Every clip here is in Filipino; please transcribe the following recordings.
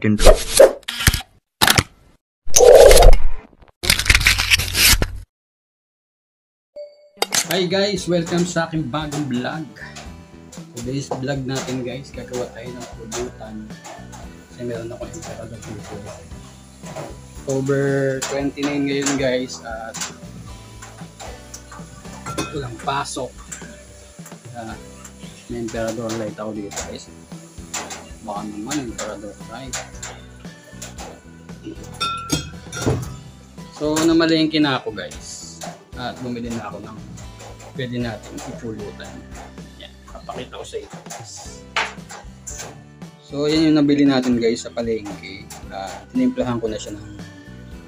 control. Hi guys! Welcome sa aking bagong vlog. Today's vlog natin guys, gagawa tayo ng pulutan. Kasi meron ako yung pera na pulutan. October 29 ngayon guys at walang pasok. Uh, may emperador light ako dito guys. Baka naman emperador light. So namalengke na ako guys. At bumili na ako ng pwede natin ipulutan. Yan, papakita ko sa inyo. So, yan yung nabili natin guys sa palengke. Uh, tinimplahan ko na siya ng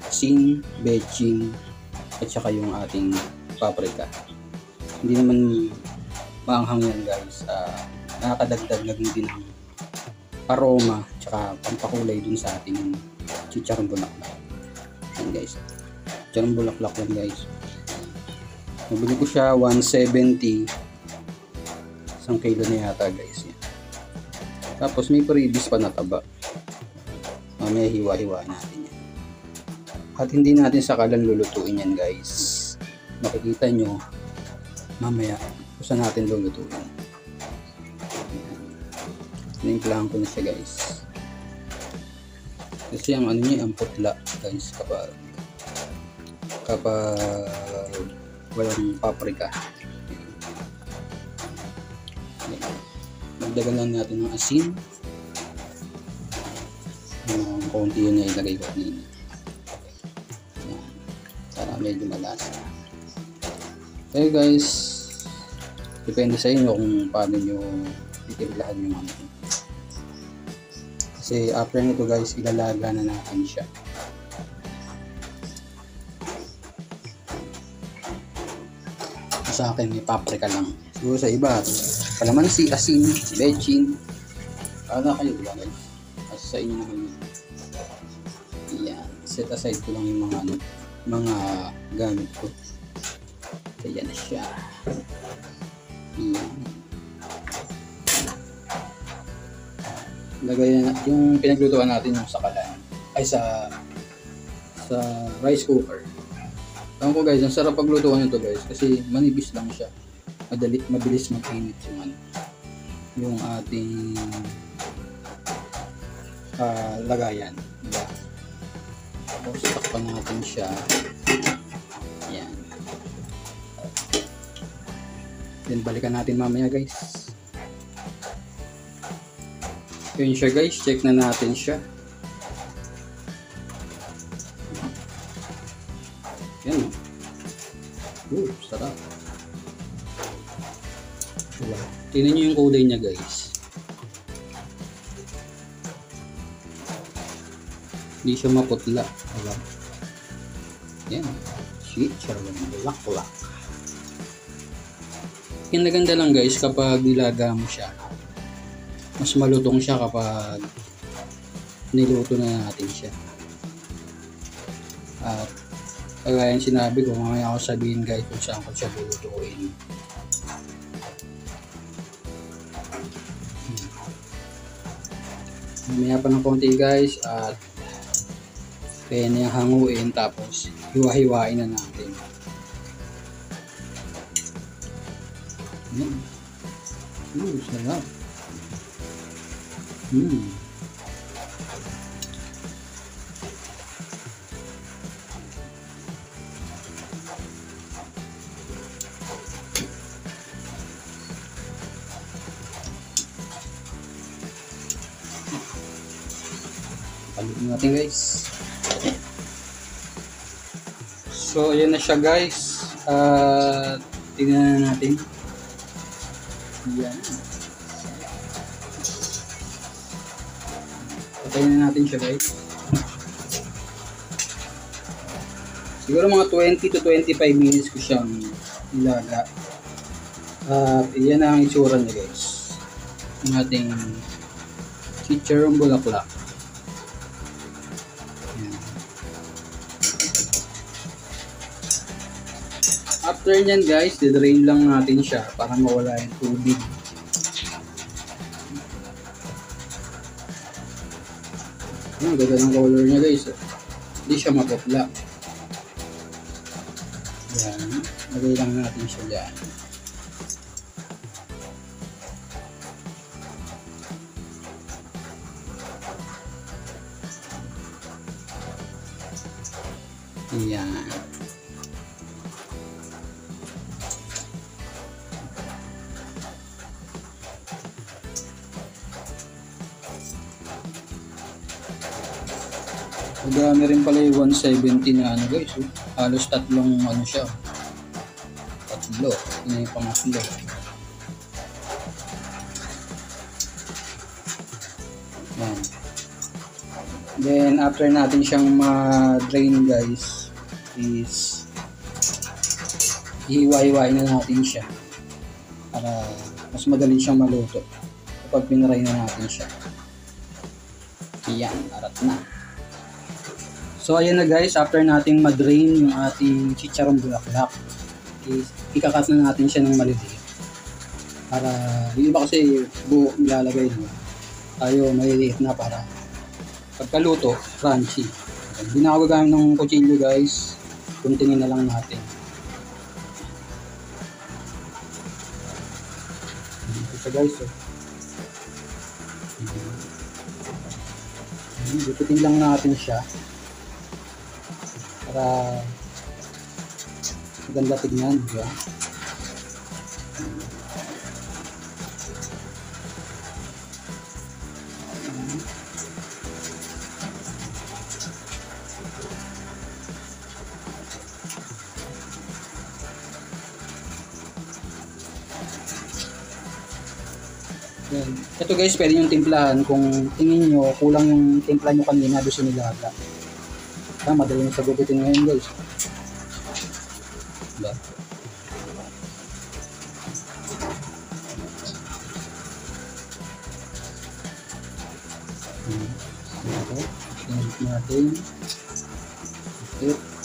asin, betching, at saka yung ating paprika. Hindi naman maanghang yan guys. Uh, nakakadagdag lang din ng aroma, tsaka pampakulay dun sa ating chicharong bulaklak. Yan guys. Chicharong bulaklak yan guys. Nabili ko siya 170 isang kilo na yata guys yan. tapos may previous pa na taba mamaya hiwa-hiwa natin yan at hindi natin sakalan lulutuin yan guys makikita nyo mamaya kung saan natin lulutuin tinimplahan ko na siya guys kasi ang ano niya ang putla guys kapag kapag walang paprika. Magdagan lang natin ng asin. Um, konti yun na ilagay ko kanina. Para medyo malasa. Okay guys, depende sa inyo kung paano nyo titimplahan yung ano. Kasi after nito guys, ilalaga na natin siya. sa akin may paprika lang. Siguro sa iba, kalamansi, asin, bechin. Para kayo wala guys. Kasi sa inyo naman yun. Yan. Set aside ko lang yung mga ano, mga gamit ko. Kaya na siya. Yan. Lagay na yung pinaglutuan natin yung sa kalan. Ay sa sa rice cooker. Ewan ko guys, ang sarap paglutuan nito guys kasi manibis lang siya. Madali, mabilis mag-init yung ano, yung ating uh, lagayan. Diba? Tapos takpan natin siya. Yan. Then balikan natin mamaya guys. Yun siya guys, check na natin siya. Yan. Uh, sarap. Wow. Tingnan nyo yung kulay niya guys. Hindi siya maputla. Diba? Yan. Sweet charwan. Laklak. Kinaganda lang guys kapag nilaga mo siya. Mas malutong siya kapag niluto na natin siya. At kagaya yung sinabi ko, mamaya ako sabihin guys kung saan ko siya lulutuin. Mamaya pa ng konti guys at kaya yung hanguin tapos hiwa-hiwain na natin. Yan. Ooh, sarap. Hmm. Palutin natin guys. So, ayan na siya guys. Uh, tingnan na natin. Yan. Patayin na natin siya guys. Siguro mga 20 to 25 minutes ko siyang ilaga. At uh, yan ang itsura niya guys. Ang ating chicharong bulaklak. After nyan guys, didrain lang natin siya para mawala yung tubig. Ang ganda ng color niya guys. Hindi siya maputla. Yan. Lagay lang natin siya dyan. Yan. Madami rin pala yung 170 na ano guys. Oh. Halos tatlong ano siya. Tatlo. Yun yung pangatlo. Yan. Then after natin siyang ma-drain guys is ihiwa-hiwain na natin siya para mas madali siyang maluto kapag pinray na natin siya. Yan, arat na. So ayan na guys, after nating ma-drain yung ating chicharon bulaklak, ikakat na natin siya ng maliliit. Para, yung iba kasi buo nilalagay no? Tayo maliliit na para pagkaluto, crunchy. Hindi na ako ng kutsilyo guys, kuntingin na lang natin. Ito siya guys oh. Dupitin lang natin siya para maganda tignan, di ba? Yan. Ito guys, pwede yung timplahan kung tingin nyo, kulang yung timpla nyo kanina doon sa nilaga. Ah, madali na sa gugutin ngayon guys. Diba? Hmm. Ito. Tinagit natin. Ito.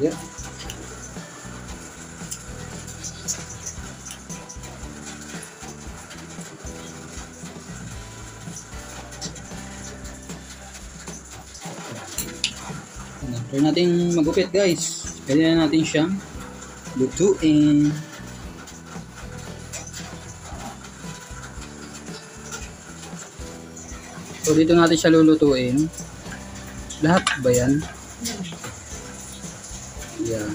Dia. After natin magupit guys, pwede na natin siyang lutuin. So dito natin siya lulutuin. Lahat ba yan? Yan.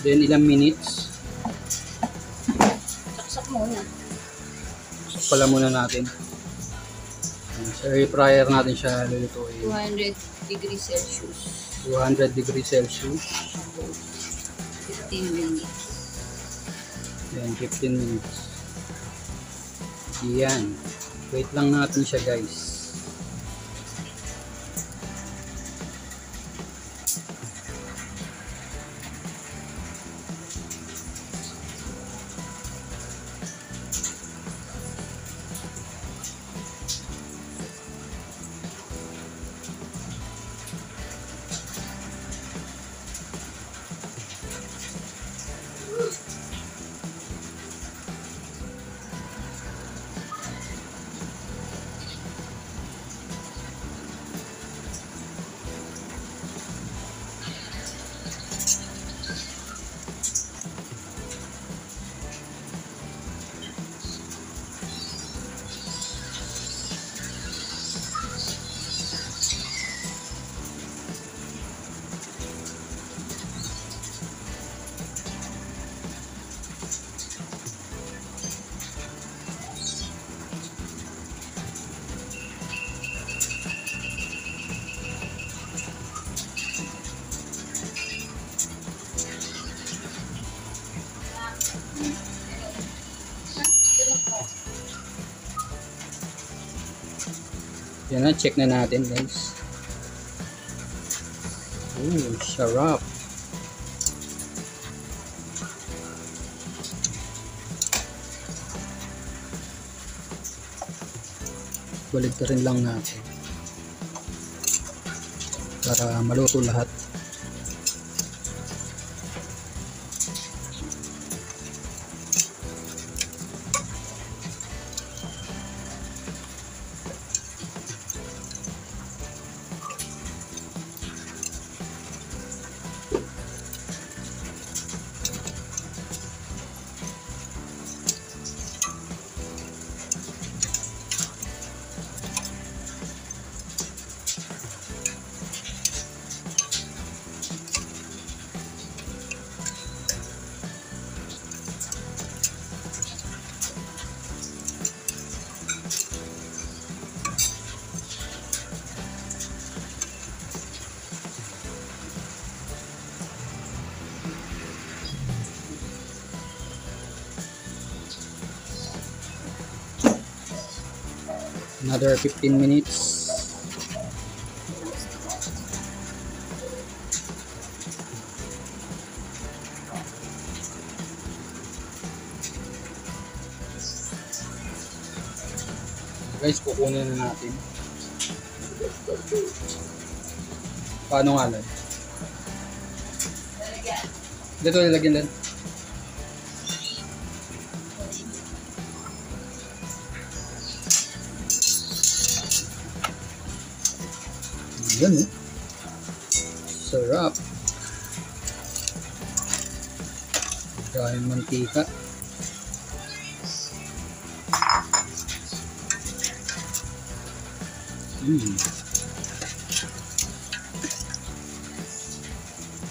Then ilang minutes. Saksak muna. Pala muna natin. Sa air fryer natin siya lulutuin. 200 degrees Celsius. 200 degrees Celsius. 15 minutes. Then 15 minutes. Yan. Wait lang natin siya guys. Yan na, check na natin guys. Ooh, sarap. Balik ka rin lang natin. Para maluto lahat. Another 15 minutes. Guys, kukunin na natin. Paano nga lang? Dito nilagyan din. Yan eh. Sarap. Dahil mantika. Mm.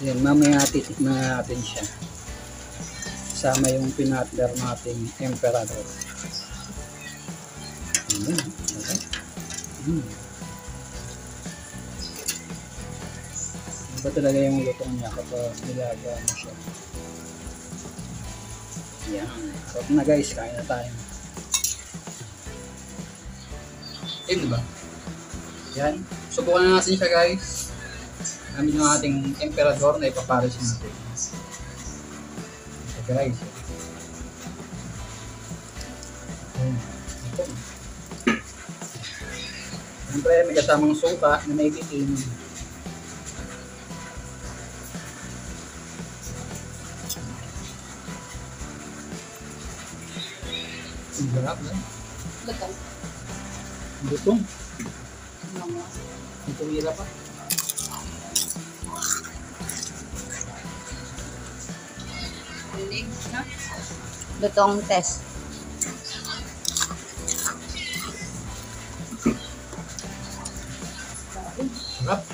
Yan, mamaya titikman na natin siya. Sama yung pinatler nating emperador. Yan. Okay. Mm. Iba talaga yung lutong niya kapag nilaga mo siya. Yan. Sarap na guys, kain na tayo. Ayun ba? Yan. Subukan na natin siya guys. Namin yung ating emperador na ipaparis natin. Ito guys. Ayun. Ito. Siyempre, may kasamang suka na may bitin. Ang sarap na. Lutong. Lutong. Ito hirap pa. na. Lutong test. Sarap.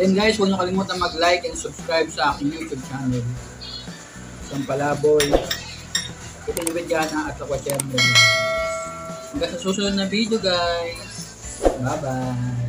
Then guys, huwag niyo kalimutan mag-like and subscribe sa aking YouTube channel. Sampalaboy. Kita niyo Bidjana at ako Cherno. Hanggang sa susunod na video guys. Bye-bye.